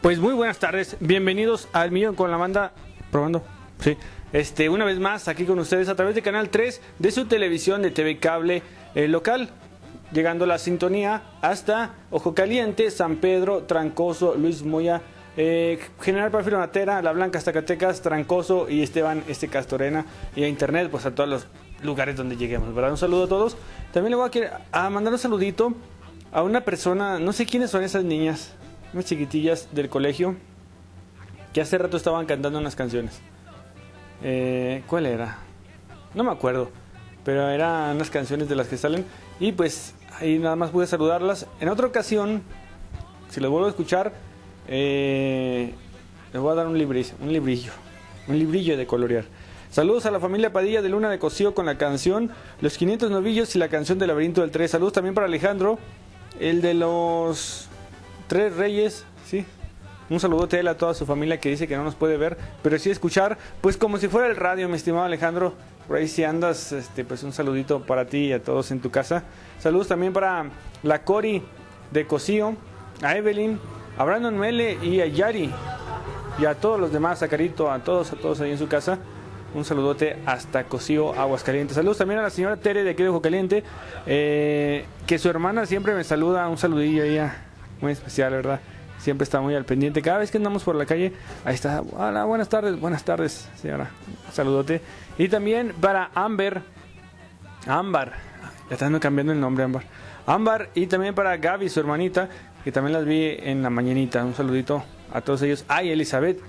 Pues muy buenas tardes, bienvenidos al Millón con la banda, probando, sí, este, una vez más aquí con ustedes a través de Canal 3 de su televisión de TV Cable eh, local, llegando la sintonía hasta Ojo Caliente, San Pedro, Trancoso, Luis Moya, eh, General Pánfilo Matera, La Blanca, Zacatecas, Trancoso y Esteban este Castorena y a internet, pues a todos los lugares donde lleguemos, ¿verdad? Un saludo a todos. También le voy a, a mandar un saludito a una persona, no sé quiénes son esas niñas, unas chiquitillas del colegio, que hace rato estaban cantando unas canciones. Eh, ¿Cuál era? No me acuerdo, pero eran unas canciones de las que salen y pues ahí nada más pude saludarlas. En otra ocasión, si los vuelvo a escuchar, eh, les voy a dar un librillo, un librillo, un librillo de colorear. Saludos a la familia Padilla de Luna de Cosío con la canción Los 500 novillos y la canción del laberinto del 3. Saludos también para Alejandro, el de los Tres Reyes, sí. Un saludote a él, a toda su familia que dice que no nos puede ver, pero sí escuchar, pues como si fuera el radio, mi estimado Alejandro. Por ahí si andas, este, pues un saludito para ti y a todos en tu casa. Saludos también para la Cori de Cosío, a Evelyn, a Brandon Mele y a Yari. Y a todos los demás, a Carito, a todos, a todos ahí en su casa. Un saludote hasta Cosío, Aguascalientes. Saludos también a la señora Tere de aquí de Ojo Caliente, eh, que su hermana siempre me saluda. Un saludillo a ella, muy especial, ¿verdad? Siempre está muy al pendiente. Cada vez que andamos por la calle, ahí está. Hola, buenas tardes, buenas tardes, señora. Saludote. Y también para Amber, Ámbar, ya están cambiando el nombre, Ámbar. Ámbar y también para Gaby, su hermanita, que también las vi en la mañanita. Un saludito a todos ellos. Ay, Elizabeth,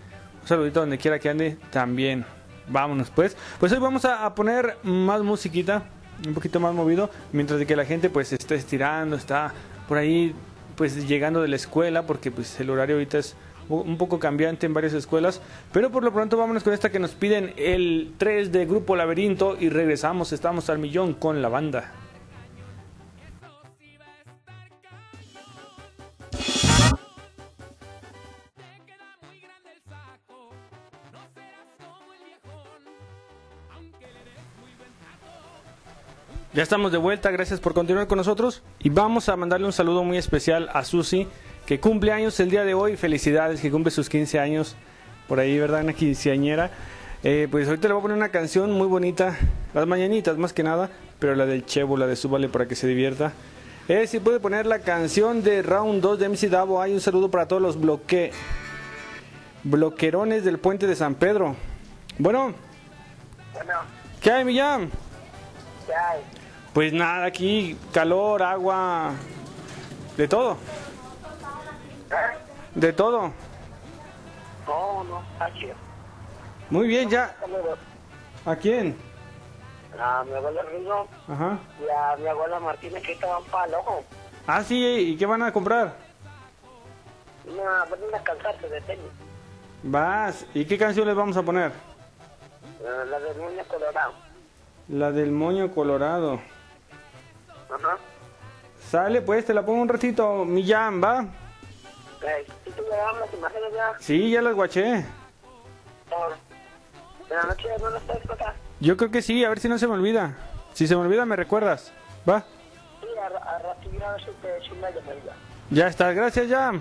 un saludito donde quiera que ande también. Vámonos pues. Pues hoy vamos a, poner más musiquita, un poquito más movido, mientras que la gente pues está estirando, está por ahí pues llegando de la escuela, porque pues el horario ahorita es un poco cambiante en varias escuelas, pero por lo pronto vámonos con esta que nos piden el 3 de Grupo Laberinto y regresamos, estamos al millón con la banda. Ya estamos de vuelta, gracias por continuar con nosotros y vamos a mandarle un saludo muy especial a Susi, que cumple años el día de hoy, felicidades, que cumple sus 15 años, por ahí, ¿verdad? Una quinceañera. Eh, pues ahorita le voy a poner una canción muy bonita, las mañanitas más que nada, pero la del Chevo, la de Súbale para que se divierta. Eh, si puede poner la canción de Round 2 de MC Davo, hay un saludo para todos los bloque... bloquerones del puente de San Pedro. Bueno, Bueno, ¿qué hay, Millán? ¿qué hay? Pues nada, aquí calor, agua, de todo, de todo. No, no, chido. Muy bien, ya. ¿A quién? a mi abuela Rigo Ajá. y a mi abuela Martínez que estaban para el ojo. Ah, sí, ¿y qué van a comprar? Una, van a calzarse de tenis. Vas, ¿y qué canción les vamos a poner? Eh, La del niño colorado. La del moño colorado. Ajá. Sale, pues, te la pongo un ratito, Millán, ¿va? ¿Y tú las imágenes ya? Sí, ya las guaché. Por... De la noche no las puedes contar. Yo creo que sí, a ver si no se me olvida. Si se me olvida, me recuerdas. ¿Va? Sí, a, ayuda. Ya está, gracias, ya.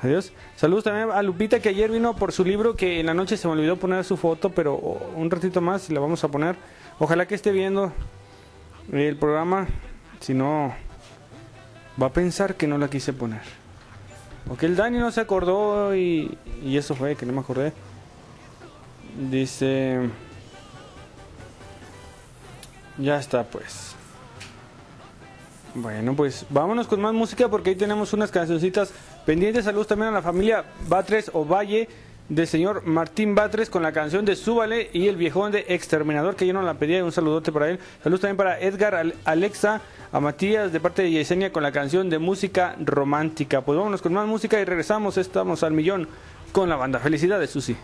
Adiós. Saludos también a Lupita que ayer vino por su libro que en la noche se me olvidó poner su foto, pero un ratito más la vamos a poner. Ojalá que esté viendo el programa, si no va a pensar que no la quise poner. Porque el Dani no se acordó y, y eso fue que no me acordé. Dice... Ya está pues. Bueno, pues vámonos con más música porque ahí tenemos unas cancioncitas pendientes. Saludos también a la familia Batres o Valle del señor Martín Batres con la canción de Súbale y el viejón de Exterminador que yo no la pedía. Un saludote para él. Saludos también para Edgar, Al- Alexa, a Matías de parte de Yesenia con la canción de música romántica. Pues vámonos con más música y regresamos. Estamos al millón con la banda. Felicidades, Susi.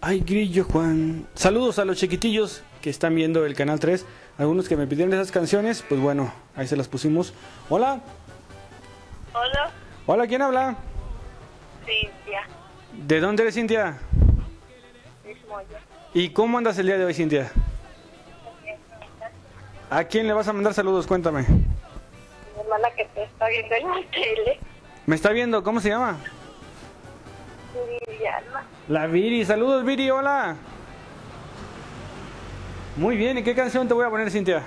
Ay, Grillo Juan. Saludos a los chiquitillos que están viendo el canal 3. Algunos que me pidieron esas canciones, pues bueno, ahí se las pusimos. Hola, Hola, hola, ¿quién habla? Cintia. ¿De dónde eres, Cintia? ¿Y cómo andas el día de hoy, Cintia? ¿A quién le vas a mandar saludos? Cuéntame. Mi hermana que te está viendo en la tele. ¿Me está viendo? ¿Cómo se llama? La Viri. Saludos, Viri. Hola. Muy bien. ¿Y qué canción te voy a poner, Cintia?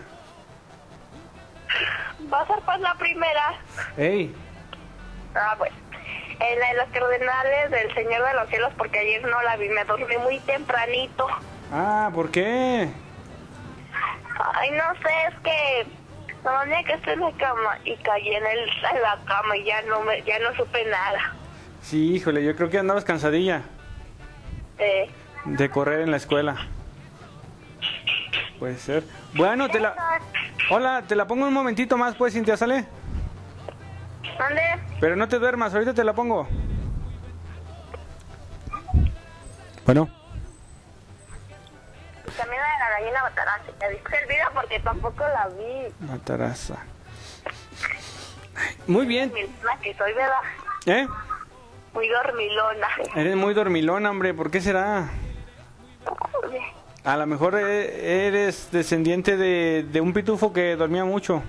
Va a ser pues la primera. Ey. Ah, bueno. En la de los cardenales del Señor de los Cielos, porque ayer no la vi, me dormí muy tempranito. Ah, ¿por qué? Ay, no sé, es que no que estoy en la cama y caí en, el, en la cama y ya no, me, ya no supe nada. Sí, híjole, yo creo que andabas cansadilla Eh, de correr en la escuela. Puede ser. Bueno, te la... Hola, te la pongo un momentito más, pues, Cintia, ¿sale? ¿Dónde? Pero no te duermas, ahorita te la pongo. Bueno. También la de la gallina batarán. Te diste el video porque tampoco la vi. Mataraza. Muy bien. Que soy, ¿verdad? ¿Eh? Muy dormilona. Eres muy dormilón, hombre. ¿Por qué será? A lo mejor e- eres descendiente de, de un pitufo que dormía mucho.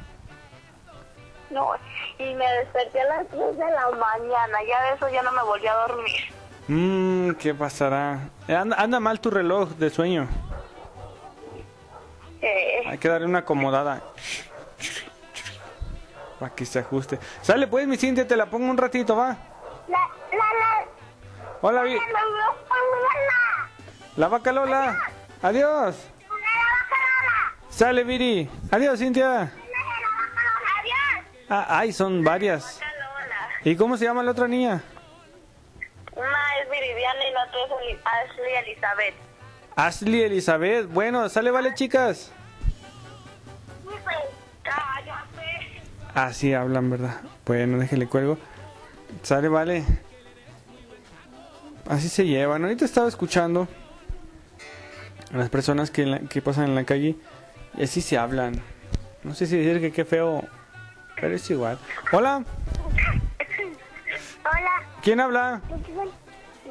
No, y me desperté a las 3 de la mañana. Ya de eso ya no me volví a dormir. Mmm, ¿qué pasará? Anda, anda mal tu reloj de sueño. Eh, Hay que darle una acomodada. Para que se ajuste. Sale pues, mi Cintia, te la pongo un ratito, va. la, la, la, Hola, Vi- la, la, la, la vaca Lola. Adiós. Sale, Viri. Adiós, Cintia. Adiós. Ah, ay, son varias. ¿Y cómo se llama la otra niña? Una es Viridiana y la otra es Ashley Elizabeth. Ashley Elizabeth. Bueno, sale, vale, chicas. Así hablan, ¿verdad? Bueno, déjele cuelgo. Sale, vale. Así se llevan. Ahorita estaba escuchando a las personas que, la- que pasan en la calle y así se hablan. No sé si decir que qué feo, pero es igual. Hola, Hola, ¿quién habla?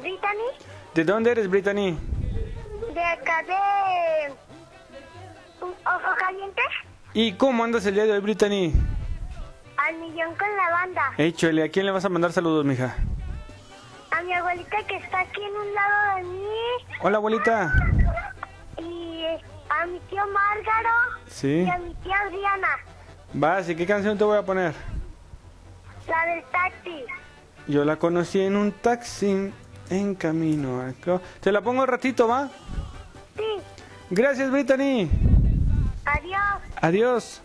Brittany, ¿De dónde eres, Brittany? de acá de Ojo Caliente, ¿Y cómo andas el día de hoy, Brittany? al millón con la banda, Échale, ¿a quién le vas a mandar saludos, mija? a mi abuelita que está aquí en un lado de mí Hola, abuelita. A mi tío Márgaro Sí. y a mi tía Adriana, Vas, ¿y qué canción te voy a poner? la del taxi. Yo la conocí en un taxi en camino Te la pongo un ratito, ¿va? Sí, Gracias, Brittany. adiós. Adiós.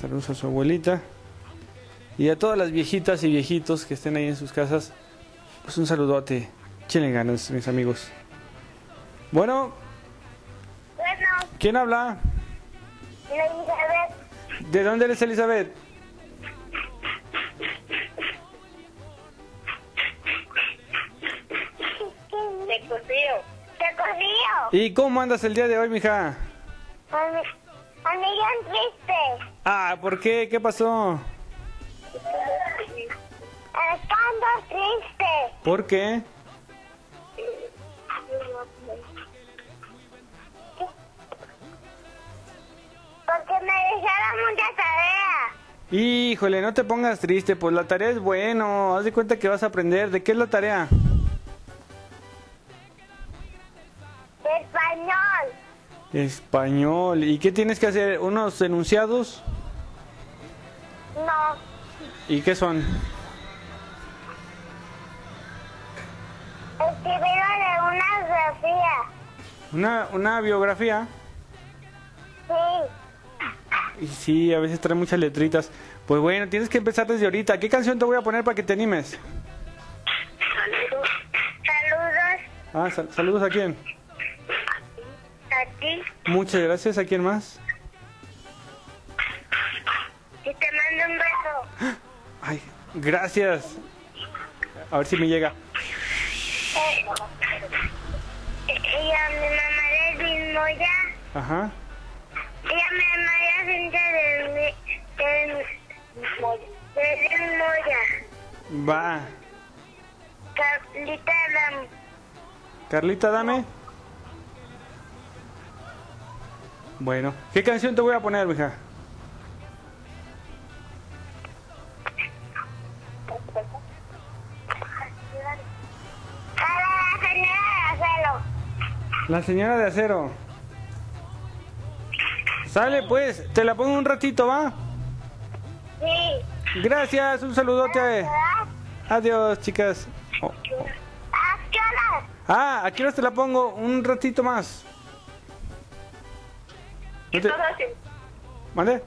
Saludos a su abuelita. Y a todas las viejitas y viejitos que estén ahí en sus casas. Pues un saludote. Chile ganas, mis amigos. Bueno, Bueno, ¿quién habla? Elizabeth, ¿De dónde eres, Elizabeth? te cosío. Te cosío. ¿Y cómo andas el día de hoy, mija? Amiga triste. Ah, ¿por qué? ¿Qué pasó? Estando triste. ¿Por qué? Me dejaron mucha tarea. Híjole, no te pongas triste, pues la tarea es bueno. Haz de cuenta que vas a aprender. ¿De qué es la tarea? Español. Español. ¿Y qué tienes que hacer? ¿Unos enunciados? No. ¿Y qué son? Escribieron en una grafía. Una, una biografía. Sí. Y sí, a veces trae muchas letritas. Pues bueno, tienes que empezar desde ahorita. ¿Qué canción te voy a poner para que te animes? Saludos. Saludos Ah, sal- saludos a quién. a ti. Muchas gracias. ¿A quién más? Y te mando un beso. Ay, gracias. A ver si me llega. Eh, y a mi mamá. Ajá. Y a mi mamá del del Limoya. Va. Carlita Lam. Carlita, dame. Bueno, ¿qué canción te voy a poner, mija? A la señora de acero. La señora de acero. Sale pues, te la pongo un ratito, ¿va? Sí. Gracias, un saludote. Adiós, chicas. Oh. ¿A qué horas? Ah, aquí te la pongo un ratito más. ¿Qué No te-? ¿Mande?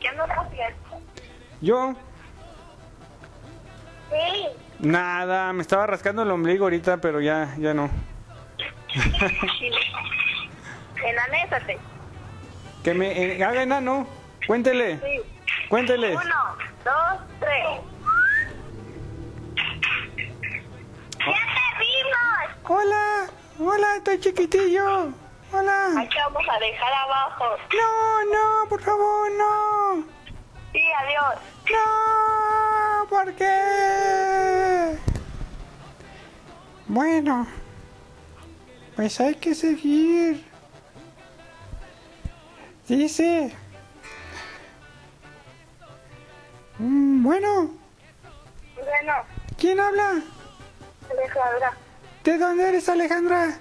¿Qué andas haciendo? Yo, Sí. nada, me estaba rascando el ombligo ahorita, pero ya, ya no. Enanésate. Que me eh, haga enano. Cuéntele, Sí. cuéntele. Uno, dos, tres. ¡Ya te vimos! Hola, hola, estoy chiquitillo. Hola. Aquí vamos a dejar abajo. No, no, por favor, no. Sí, adiós. No, ¿por qué? Bueno, pues hay que seguir. Dice. Mm, Bueno, Bueno, ¿quién habla? Alejandra, ¿De dónde eres, Alejandra?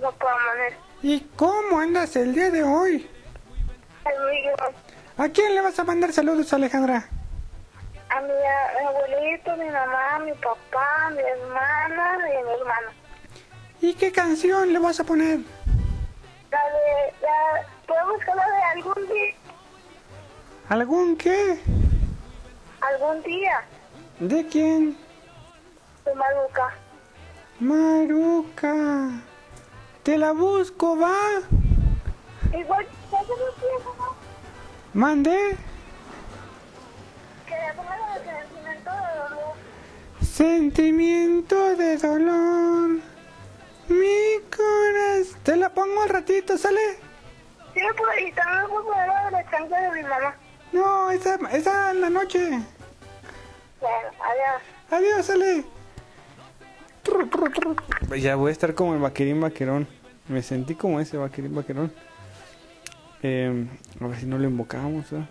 no puedo manejar. ¿Y cómo andas el día de hoy? ¿A quién le vas a mandar saludos, Alejandra? A mi, a- mi abuelito, mi mamá, mi papá, mi hermana y mi hermano. ¿Y qué canción le vas a poner? La de, la, ¿puedo buscar la de algún día? ¿Algún qué? Algún día, ¿De quién? de Maluca. Maruca. Te la busco, va. Igual, ya se me piensa, ¿no? Mande. Que la de sentimiento de dolor. Sentimiento de dolor. Mi corazón. Te la pongo al ratito, ¿sale? Sí, pues, y también puedo poner la de la chancla de mi mamá. No, esa, esa en la noche. Bueno, adiós. Adiós, trru. Ya voy a estar como el vaquerín vaquerón. Me sentí como ese vaquerín vaquerón. Eh, a ver si no lo invocamos. ¿eh?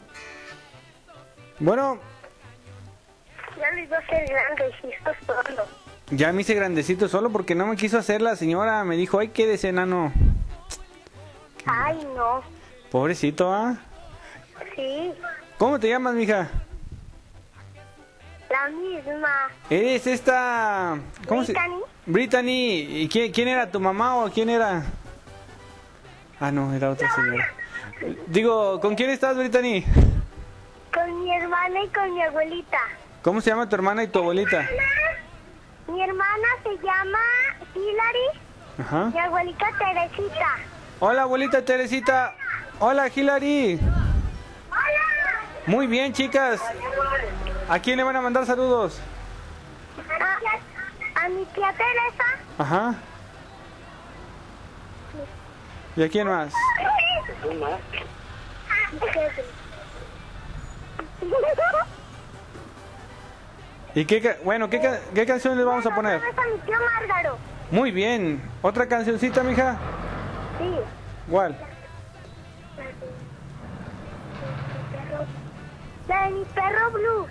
Bueno, Ya le iba a ser grande y esto es todo. ya me hice grandecito solo porque no me quiso hacer la señora. Me dijo, ay, quédese, enano. Ay, no. Pobrecito, ¿ah? Sí, ¿Cómo te llamas, mija? la misma. Eres esta... ¿Cómo se...? Brittany. Brittany. ¿Y quién, quién era? ¿Tu mamá o quién era? Ah, no, era otra señora. Digo, ¿con quién estás, Brittany? Con mi hermana y con mi abuelita. ¿Cómo se llama tu hermana y tu abuelita? Mi hermana se llama Hilary, Ajá. mi abuelita Teresita. Hola, abuelita Teresita. Hola, Hilary. ¡Hola! Muy bien, chicas. ¿A quién le van a mandar saludos? A, a mi tía Teresa. Ajá. ¿Y a quién más? ¿Y qué, bueno, ¿qué, qué canción les vamos a poner? Muy bien. ¿Otra cancioncita, mija? Sí. ¿Cuál? La de mi perro Blue.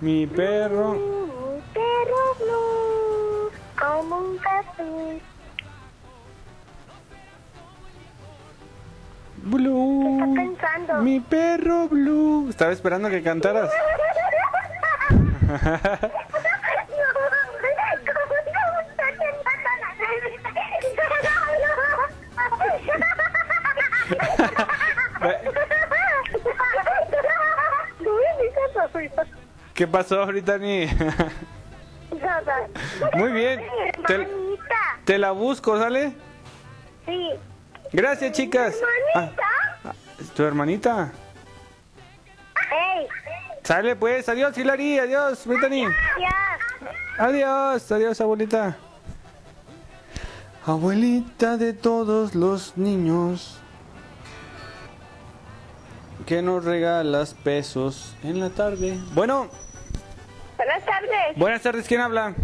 Mi perro. Mi perro Blue. Como un café. Blue. Está pensando. Mi perro Blue. Estaba esperando que cantaras. ¿Qué pasó, Brittany? Muy bien. Te, te la busco, ¿sale? Sí. Gracias, chicas. Hermanita. Ah, ¿Tu hermanita? Sale, pues. Adiós, Hilary. Adiós, Brittany. Adiós, adiós, abuelita. Abuelita de todos los niños. Que nos regalas pesos en la tarde. Bueno, Buenas tardes. buenas tardes, ¿quién habla?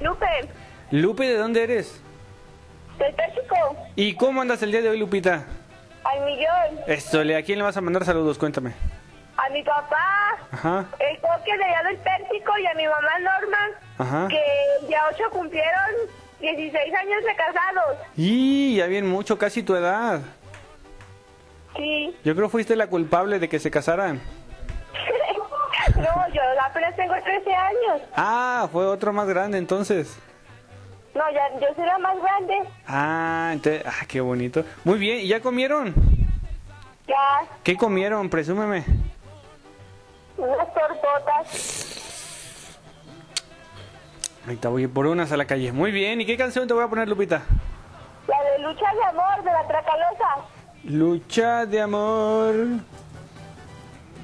Lupe. Lupe, ¿de dónde eres? Del Pérsico. ¿Y cómo andas el día de hoy, Lupita? Al millón. Esto, ¿a quién le vas a mandar saludos? Cuéntame. A mi papá. Ajá, El coque de allá del Pérsico y a mi mamá Norma. ajá. Que ya ocho cumplieron 16 años de casados. Y ya bien mucho, casi tu edad. Sí. Yo creo fuiste la culpable de que se casaran. no, yo apenas tengo 13 años. Ah, fue otro más grande entonces. No, ya, yo soy la más grande. Ah, entonces, ah, qué bonito. Muy bien, ¿y ya comieron? Ya, ¿Qué comieron? Presúmeme. unas tortotas. Ahorita voy por unas a la calle. Muy bien, ¿y qué canción te voy a poner, Lupita? La de lucha de amor de la Tracalosa. Lucha de amor.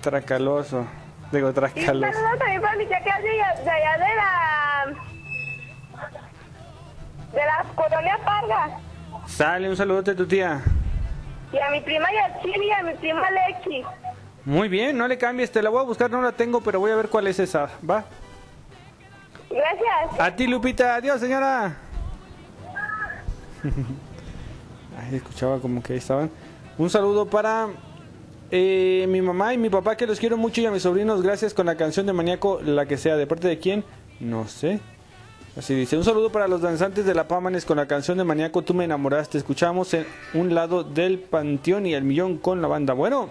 Tracaloso. Digo, Y tracaloso. saludo también para mi es de allá de la... De la colonia Parga. Sale un saludote a tu tía. Y a mi prima Yachiri y a mi prima Lexi. Muy bien, no le cambies, te la voy a buscar, no la tengo, pero voy a ver cuál es esa. ¿Va? Gracias. A ti, Lupita. Adiós, señora. Ay, escuchaba como que ahí estaban. Un saludo para eh, mi mamá y mi papá, que los quiero mucho, y a mis sobrinos. Gracias con la canción de Maníaco, la que sea. ¿De parte de quién? No sé. Así dice. Un saludo para los danzantes de la Pámanes con la canción de Maníaco, Tú me enamoraste. Escuchamos en un lado del panteón y el millón con la banda. Bueno,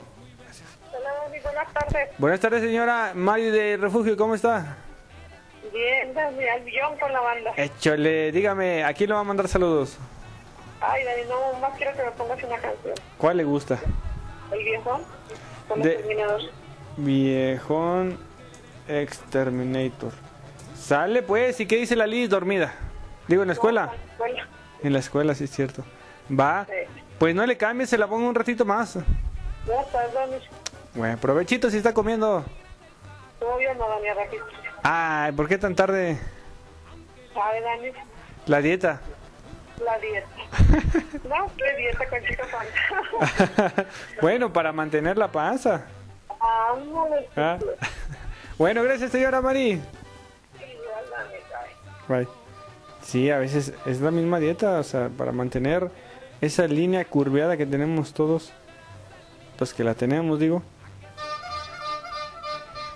Hola, buenas tardes. buenas tardes, señora Mari de Refugio. ¿Cómo está? Bien, al millón con la banda. Échole, dígame, ¿a quién le va a mandar saludos? Ay, Dani, no, más quiero que me pongas una canción. ¿Cuál le gusta? El viejo, con De- el terminador. Viejón Exterminator. Sale pues, ¿y qué dice la Liz dormida? Digo, en la escuela. Bueno, En la escuela, sí es cierto. Va. Sí. Pues no le cambies, se la pongo un ratito más. ya estás, Dani. Bueno, provechito si está comiendo. Bien, no, Dani, ratito. Ay, ¿por qué tan tarde ¿Sabe, Dani? la dieta? La dieta. no, qué dieta con chica santa. bueno, para mantener la panza. ah, no Ah. Bueno, gracias señora Mari. ay. Bye. Sí, a veces es la misma dieta, o sea, para mantener esa línea curveada que tenemos todos, los que la tenemos, digo.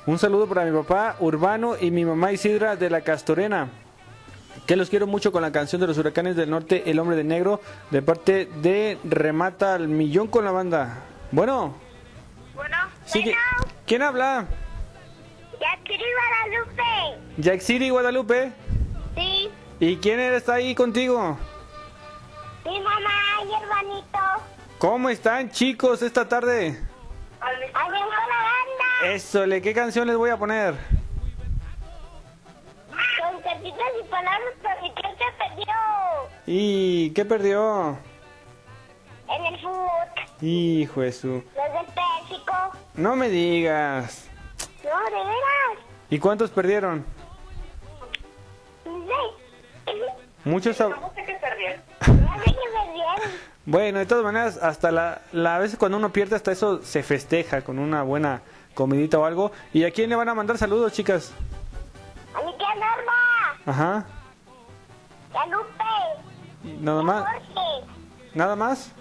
Un saludo para mi papá Urbano y mi mamá Isidra de la Castorena, que los quiero mucho con la canción de los huracanes del norte, El hombre de negro, de parte de Remata al Millón con la banda. Bueno, Bueno, sí ¿quién habla? Yakiri Guadalupe. Jack City, Guadalupe. Sí, ¿Y quién está ahí contigo? mi mamá y hermanito. ¿Cómo están chicos esta tarde? Alguien con la banda. Eso, ¿le qué canción les voy a poner? Y palabras se perdió. ¿Y qué perdió? En el fútbol. Hijo de su... Los del Pérsico. No me digas. No, de veras. ¿Y cuántos perdieron? No sé. Muchos... a- No sé qué perdieron. No sé qué perdieron. Bueno, de todas maneras, hasta la, la a veces cuando uno pierde hasta eso se festeja con una buena comidita o algo. ¿Y a quién le van a mandar saludos, chicas? Ajá. Y a Lupe. ¿Y ¿Nada más? Jorge. ¿Nada más?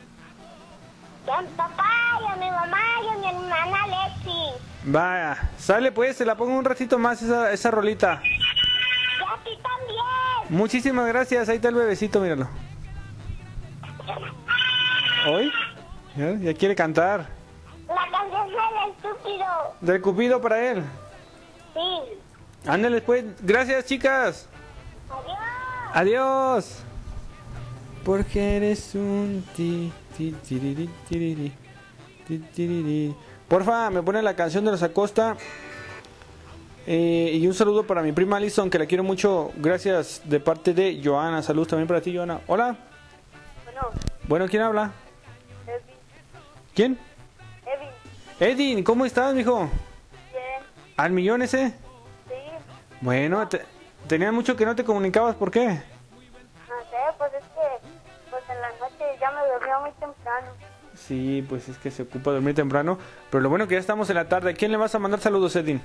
Y a mi papá, y a mi mamá, y a mi hermana Lexi. Vaya, sale pues, se la pongo un ratito más esa, esa rolita. Y a ti también. Muchísimas gracias, ahí está el bebecito, míralo. ¿Hoy? ¿Ya, ya quiere cantar. La canción del estúpido. Del cupido para él. Sí. Ándale pues, gracias chicas. Adiós. Adiós. Porque eres un ti, ti, tiriri, tiriri, ti, tiriri. Porfa, me pone la canción de los Acosta. Eh, y un saludo para mi prima Alison, que la quiero mucho. Gracias de parte de Joana. Saludos también para ti, Joana. Hola. Bueno, Bueno, ¿quién habla? Edwin. ¿Quién? Edwin. Edin, ¿cómo estás, mijo? Bien. ¿Al millón ese? Bueno, te- tenía mucho que no te comunicabas, ¿por qué? No sé, pues es que pues en la noche ya me dormía muy temprano. Sí, pues es que se ocupa dormir temprano. Pero lo bueno que ya estamos en la tarde. ¿A quién le vas a mandar saludos, Edin?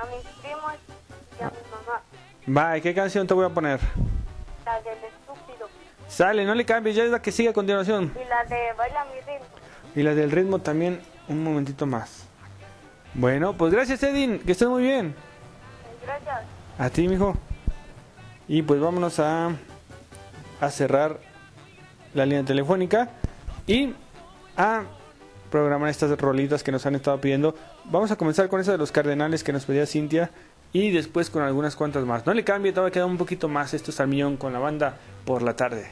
A mis primos y a mi mamá. Va, ¿y qué canción te voy a poner? La del estúpido. Sale, no le cambies, ya es la que sigue a continuación. Y la de Baila mi ritmo. Y la del ritmo también, un momentito más. Bueno, pues gracias Edin, que estés muy bien. Gracias. A ti, mijo. Y pues vámonos a, a cerrar la línea telefónica y a programar estas rolitas que nos han estado pidiendo. Vamos a comenzar con esa de los cardenales que nos pedía Cintia y después con algunas cuantas más. No le cambie, todavía queda un poquito más. Esto es al millón con la banda por la tarde.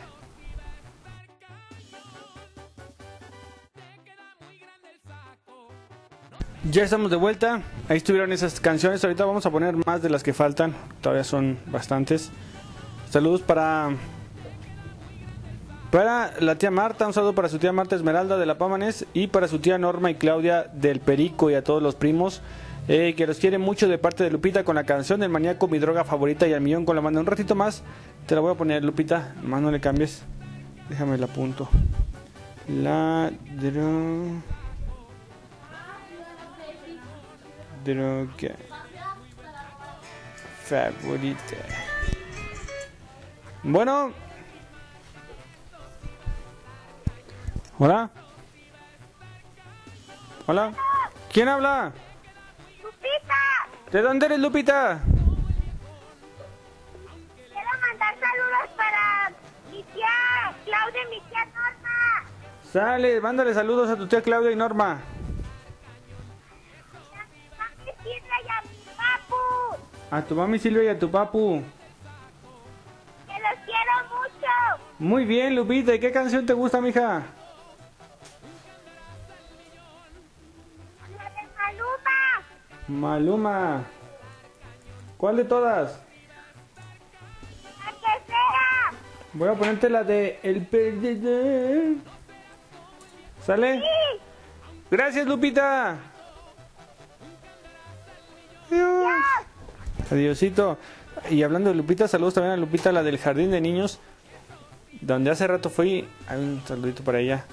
Ya estamos de vuelta. Ahí estuvieron esas canciones. Ahorita vamos a poner más de las que faltan. Todavía son bastantes. Saludos para para la tía Marta, un saludo para su tía Marta Esmeralda de la Pámanes y para su tía Norma y Claudia del Perico y a todos los primos eh, que los quieren mucho de parte de Lupita con la canción del maníaco, mi droga favorita y al millón con la manda. Un ratito más te la voy a poner, Lupita, más no le cambies. Déjame la apunto. La droga. Droga favorita. Bueno. Hola. Hola. ¿Quién habla? Lupita, ¿De dónde eres, Lupita? quiero mandar saludos para mi tía Claudia y mi tía Norma. Sale, mándale saludos a tu tía Claudia y Norma. A tu mami Silvia y a tu papu. Que los quiero mucho. Muy bien, Lupita. ¿Y qué canción te gusta, mija? La de Maluma. Maluma. ¿Cuál de todas? La que sea. Voy a ponerte la de El Perdedor. ¿Sale? Sí. Gracias, Lupita. Adiós. Adiosito. Y hablando de Lupita, saludos también a Lupita, la del Jardín de Niños, donde hace rato fui. Hay un saludito para ella.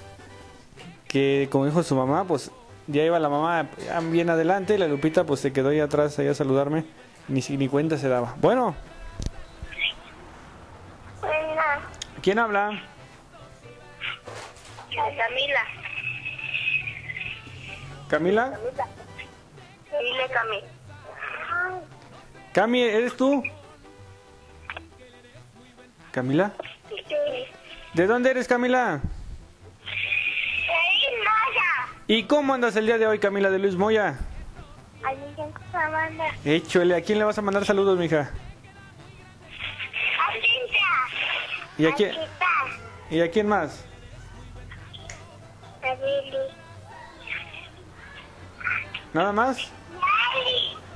Que como dijo su mamá, pues ya iba la mamá bien adelante y la Lupita pues se quedó ahí atrás ahí a saludarme. Ni, ni cuenta se daba. Bueno. ¿quién habla? La Camila. ¿Camila? Camila. Camila. Cami, ¿eres tú? ¿Camila? Sí. ¿De dónde eres, Camila? Ey, Maya. ¿Y cómo andas el día de hoy, Camila de Luis Moya? Banda. Échole, ¿a quién le vas a mandar saludos, mija? A Cintia. ¿Y a quién. ¿y a quién más? A Lili. ¿Nada más?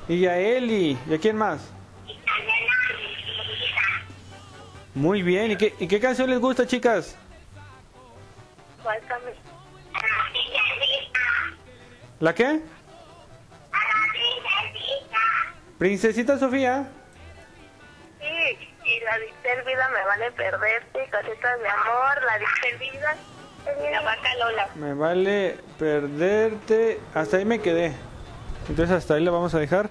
¿Y a Eli? ¿Y a quién más? Muy bien, ¿y qué, y qué canción les gusta, chicas? La princesita. ¿La qué? Princesita. Sofía. Sí, y la vida me vale perderte, casetas de amor, la vida la vaca Lola. Me vale perderte. Hasta ahí me quedé. Entonces hasta ahí la vamos a dejar.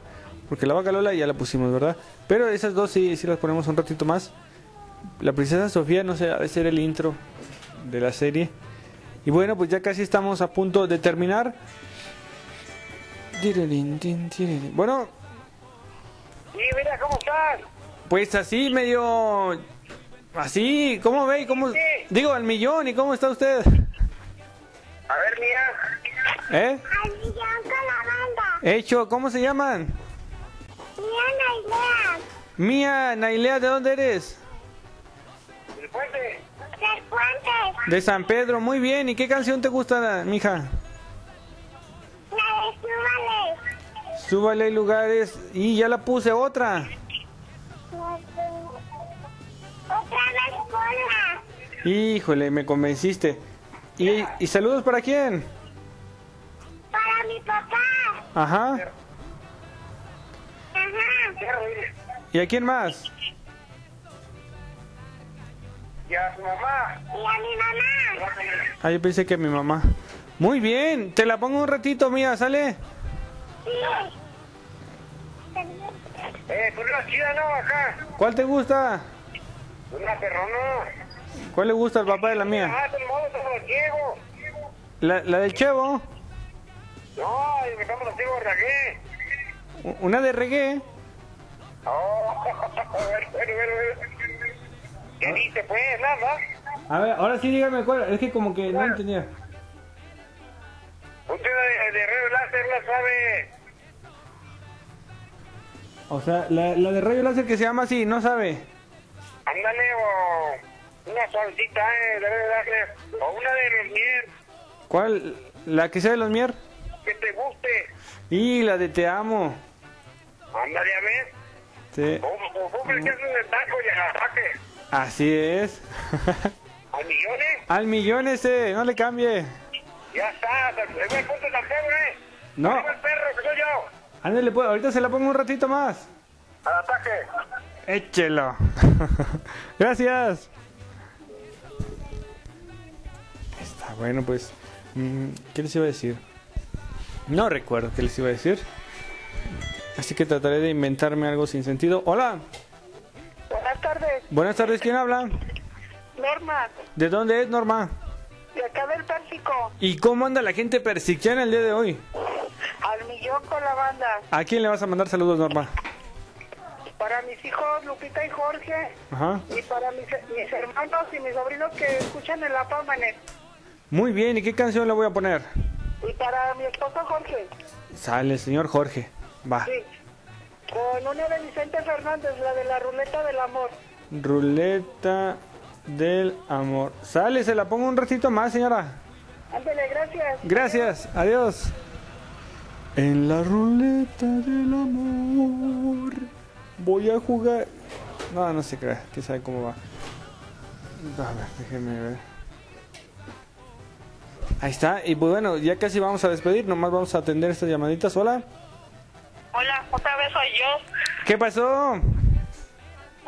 Porque la vaca Lola ya la pusimos, ¿verdad? Pero esas dos sí, sí las ponemos un ratito más. La princesa Sofía, no sé, ha de ser el intro de la serie. Y bueno, pues ya casi estamos a punto de terminar. Bueno, Sí, mira, ¿cómo estás? pues así medio... Así, ¿cómo ve? ¿Cómo... Digo, al millón, ¿y cómo está usted? A ver, mira. ¿Eh? Al millón. Hecho, ¿cómo se llaman? Diana y Lea. Mía, Nailea, ¿de dónde eres? El puente. Del puente. De San Pedro, muy bien. ¿Y qué canción te gusta, mija? La de Súbale. Súbale lugares. Y ya la puse otra. Otra vez ponla. Híjole, me convenciste. ¿Y, y saludos para quién? Para mi papá. Ajá. ¿Y a quién más? Y a su mamá. Y a mi mamá. Ah, yo pensé que a mi mamá. Muy bien, te la pongo un ratito, mía, ¿sale? Sí. Eh, pues una chida, ¿no? Acá. ¿Cuál te gusta? Una perrona. ¿Cuál le gusta al papá de la mía? Ah, como los ciegos. La, la del Chevo. No, estamos los ciegos reggae. Una de reggae. Oh, bueno, bueno, bueno, bueno. ¿Qué dice, pues? Nada. A ver, ahora sí dígame cuál. Es que como que no entendía. Usted de, de rayo láser la sabe. O sea, la, la de rayo láser que se llama así, no sabe. Ándale, o una suavecita, eh, de rayo láser. O una de los mier, ¿Cuál? ¿La que sea de los mier? Que te guste. Y la de te amo. Ándale, a ver. Sí. Que hacen el taco y el ataque. Así es. ¿A millones? Al millón ese, no le cambie. Ya está. Es buen punto tan perro, eh. No. Arriba el perro, que soy yo. Ándale, pues, ahorita se la pongo un ratito más. Al ataque. Échelo. Gracias. Está bueno, pues. mm, ¿Qué les iba a decir? No recuerdo qué les iba a decir. Así que trataré de inventarme algo sin sentido. Hola. Buenas tardes, Buenas tardes, ¿quién habla? Norma, ¿De dónde es, Norma? de acá del Pérsico, ¿Y cómo anda la gente persiquiana el día de hoy? al millón con la banda. ¿A quién le vas a mandar saludos, Norma? Para mis hijos Lupita y Jorge, Ajá. y para mis, mis hermanos y mis sobrinos que escuchan en la Pámanes, Muy bien, ¿y qué canción le voy a poner? Y para mi esposo Jorge, Sale, señor Jorge. Va. sí, con una de Vicente Fernández, la de la ruleta del amor. Ruleta del amor. Sale, se la pongo un ratito más, señora. Ándale, gracias. Gracias, adiós. En la ruleta del amor voy a jugar. No, no se crea, quién sabe cómo va. A ver, déjeme ver. Ahí está, y pues bueno, ya casi vamos a despedir, nomás vamos a atender estas llamaditas. Hola, Hola, otra vez soy yo. ¿qué pasó?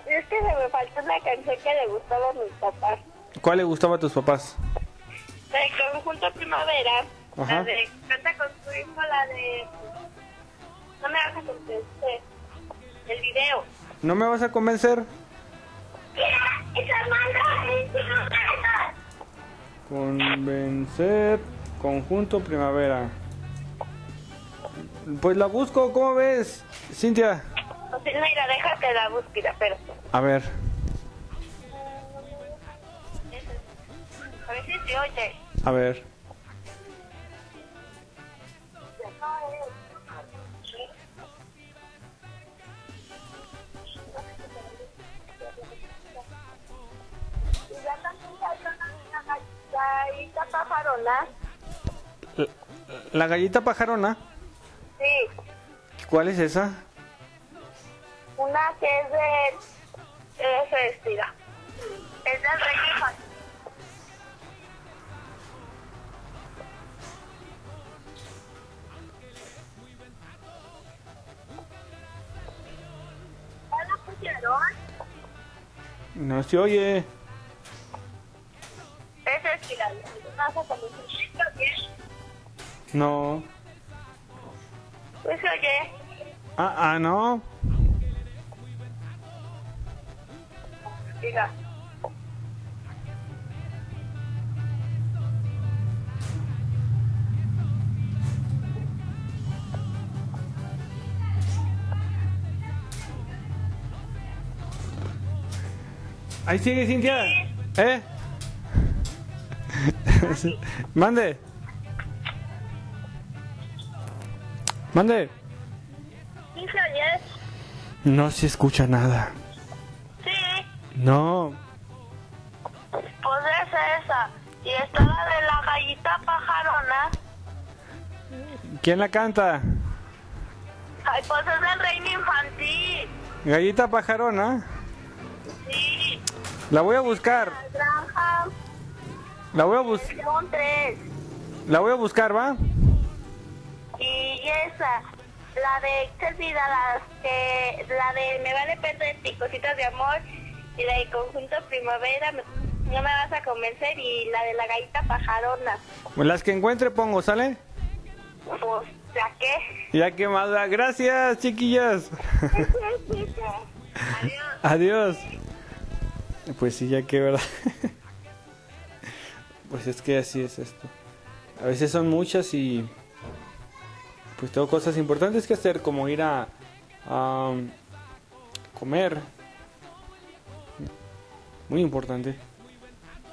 Es que se me faltó una canción que le gustaba a mis papás. ¿Cuál le gustaba a tus papás? De Conjunto Primavera, Ajá. la de Canta con tu hijo, la de... No me hagas contestar. El video. ¿No me vas a convencer? Esa manda Convencer conjunto primavera. Pues la busco, ¿cómo ves, Cintia? Pues mira, déjate la búsqueda, pero... A ver, A ver si se oye. a ver. Pajarona. La gallita pajarona, Sí, ¿cuál es esa? una que es de... Es vestida. Es del rey Infante. ¿Ya la pusieron? No se oye. No. Pues oye, Ah, ah, no. diga. Ahí sigue Cintia. ¿Eh? Mande. Mande. ¿Sí se oye? No se escucha nada. Sí, No. pues es esa. Y está la de la gallita pajarona. ¿Quién la canta? Ay, pues es el reino infantil. Gallita pajarona. Sí, La voy a buscar. la granja. La voy a buscar. La voy a buscar, ¿va? Y esa, la de Chelsea, las que, la de Me vale perder y cositas de amor. Y la de Conjunto Primavera, me- no me vas a convencer. Y la de la gallita pajarona. Las que encuentre pongo, ¿sale? Pues, ¿la qué? Ya que más. Gracias, chiquillas. Adiós. Adiós. Pues sí, ya que, ¿verdad? Pues es que así es esto. A veces son muchas y pues tengo cosas importantes que hacer como ir a, a comer. Muy importante.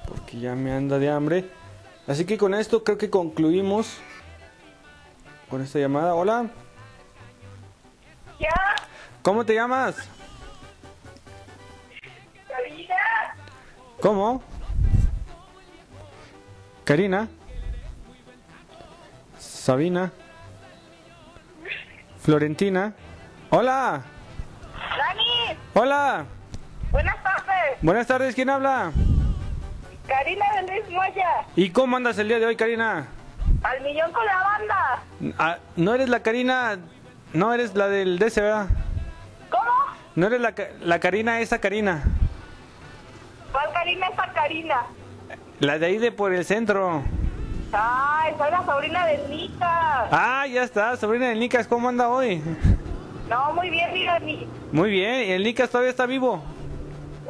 Porque ya me anda de hambre. Así que con esto creo que concluimos con esta llamada. Hola. ¿Ya? ¿Cómo te llamas? Karina. ¿Cómo? Karina. Sabina. Florentina. Hola. Dani, Hola. buenas tardes. Buenas tardes. ¿Quién habla? Karina de Luis Moya. ¿Y cómo andas el día de hoy, Karina? Al millón con la banda. Ah, no eres la Karina. No eres la del DC, ¿verdad? ¿Cómo? No eres la, la Karina, esa Karina. ¿Cuál Karina es Karina? La de ahí de por el centro. Ay, soy la sobrina de Nica. Ah, ya está. Sobrina de Nicas, ¿cómo anda hoy? No, muy bien, mi Dani. Muy bien. ¿Y el Nicas todavía está vivo?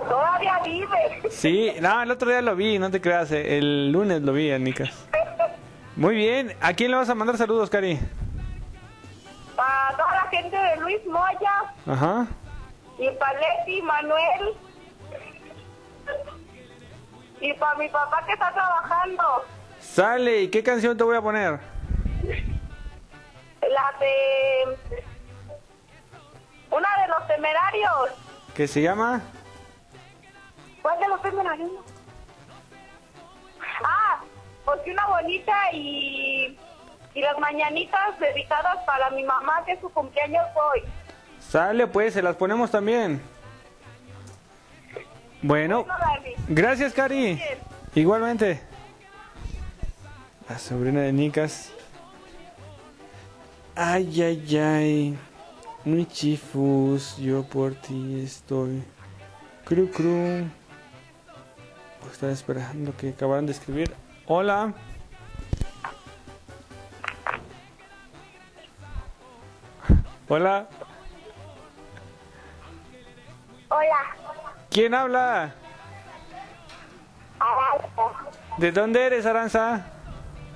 Todavía vive. Sí, no, el otro día lo vi, no te creas, eh, el lunes lo vi a Nicas. Muy bien, ¿a quién le vas a mandar saludos, Cari? Para toda la gente de Luis Moya Ajá. y para Leti, Manuel. Y para mi papá que está trabajando. Sale, ¿y qué canción te voy a poner? La de... Una de los temerarios. ¿Qué se llama? ¿Cuál de los temerarios? Ah, porque una bonita y, y las mañanitas dedicadas para mi mamá que es su cumpleaños hoy. Sale, pues, se las ponemos también. Bueno, gracias, Cari. Igualmente. La sobrina de Nicas. Ay, ay, ay. Muy chifus, yo por ti estoy. Cru, cru. Estaba esperando que acabaran de escribir. Hola. Hola. Hola, ¿Quién habla? Aranza, ¿De dónde eres, Aranza?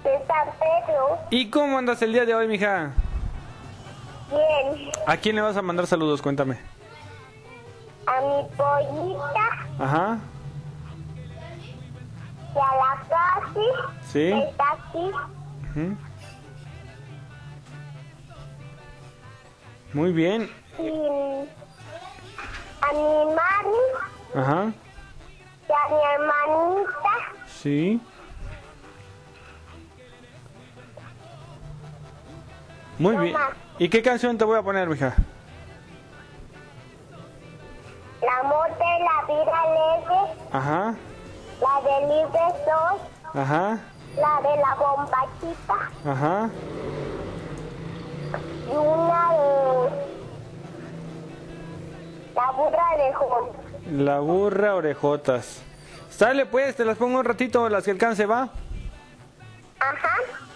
de San Pedro. ¿Y cómo andas el día de hoy, mija? Bien, ¿A quién le vas a mandar saludos? Cuéntame. a mi pollita Ajá. y a la casi Sí. está aquí. Muy bien. Y a mi mami Ajá. y a mi hermanita Sí. Muy bien. ¿Y qué canción te voy a poner, mija? la de la vida alegre, Ajá. la de libre soy, Ajá. la de la bombachita Ajá. y una de la burra de Juan. La burra orejotas. Sale pues, te las pongo un ratito, las que alcance, ¿va? Ajá,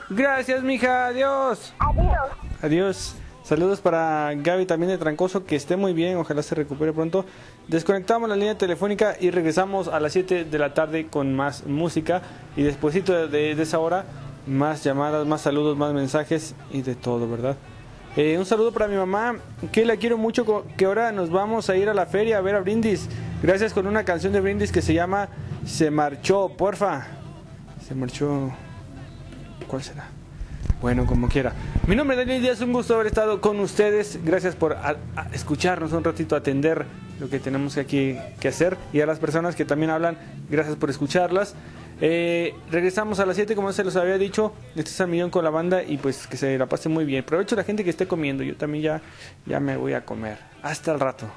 Gracias, mija. Adiós. adiós. Adiós. Saludos para Gaby también de Trancoso, que esté muy bien, ojalá se recupere pronto. Desconectamos la línea telefónica y regresamos a las 7 de la tarde con más música y despuesito de, de esa hora más llamadas, más saludos, más mensajes y de todo, ¿verdad? Eh, un saludo para mi mamá, que la quiero mucho, que ahora nos vamos a ir a la feria a ver a Brindis. Gracias con una canción de Brindis que se llama Se marchó, porfa. Se marchó... ¿Cuál será? Bueno, como quiera. Mi nombre es Daniel Díaz, un gusto haber estado con ustedes. Gracias por escucharnos un ratito, atender lo que tenemos aquí que hacer. Y a las personas que también hablan, gracias por escucharlas. Eh, regresamos a las 7, como se los había dicho. Este es al millón con la banda y pues que se la pase muy bien. Aprovecho la gente que esté comiendo. Yo también ya, ya me voy a comer. Hasta el rato.